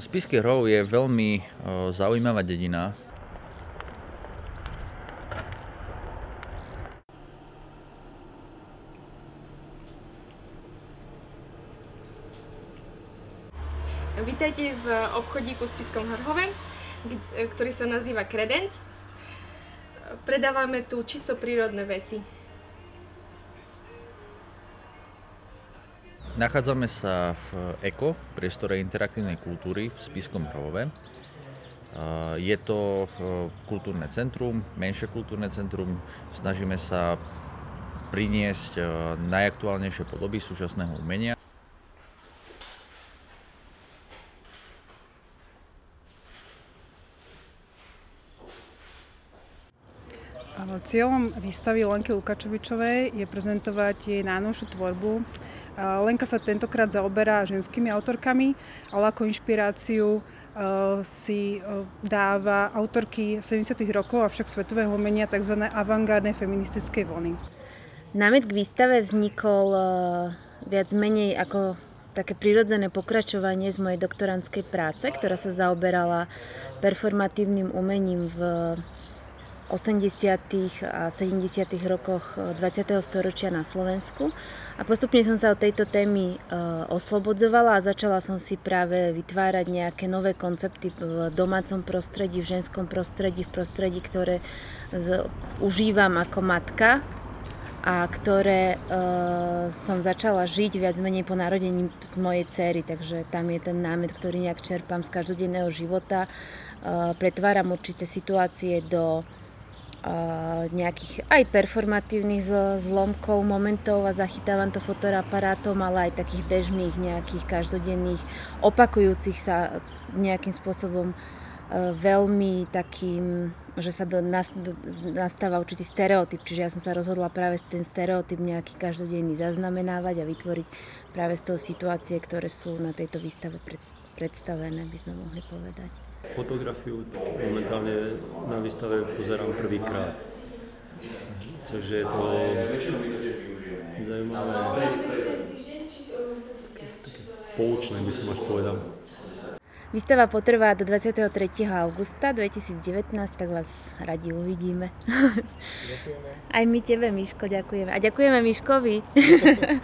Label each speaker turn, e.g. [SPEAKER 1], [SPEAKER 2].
[SPEAKER 1] Spisky hrov je veľmi zaujímavá dedina.
[SPEAKER 2] Vítajte v obchodíku s Piskom Hrhove, ktorý sa nazýva Credence. Predávame tu čisto prírodné veci.
[SPEAKER 1] Nachádzame sa v ECO, priestore interaktívnej kultúry v Spiskom Hrove. Je to kultúrne centrum, menšie kultúrne centrum. Snažíme sa priniesť najaktuálnejšie podoby súčasného umenia.
[SPEAKER 3] Cieľom výstavy Lenky Lukačovičovej je prezentovať jej najnovšiu tvorbu. Lenka sa tentokrát zaoberá ženskými autorkami, ale ako inšpiráciu si dáva autorky 70. rokov, avšak svetového umenia tzv. avantgardnej feministickej vlny.
[SPEAKER 4] Námet k výstave vznikol viac menej ako také prirodzené pokračovanie z mojej doktorantskej práce, ktorá sa zaoberala performatívnym umením v 80. a 70. rokoch 20. storočia na Slovensku. A postupne som sa od tejto témy oslobodzovala a začala som si práve vytvárať nejaké nové koncepty v domácom prostredí, v ženskom prostredí, v prostredí, ktoré užívam ako matka a ktoré som začala žiť viac menej po narodení z mojej cery, takže tam je ten námet, ktorý nejak čerpám z každodenného života. Pretváram určité situácie do nejakých aj performatívnych zlomkov, momentov a zachytávam to fotoaparátom, ale aj takých bežných, nejakých každodenných, opakujúcich sa nejakým spôsobom veľmi takým, že sa do, do, nastáva určitý stereotyp, čiže ja som sa rozhodla práve ten stereotyp nejaký každodenný zaznamenávať a vytvoriť práve z toho situácie, ktoré sú na tejto výstave predstavené, by sme mohli povedať.
[SPEAKER 5] Fotografiu momentálne na výstave pozerám prvýkrát. Cože je to zaujímavé. Poučné by som až povedal.
[SPEAKER 4] Výstava potrvá do 23. augusta 2019, tak vás radi uvidíme.
[SPEAKER 3] Ďakujeme.
[SPEAKER 4] Aj my tebe, Miško, ďakujeme. A ďakujeme Miškovi.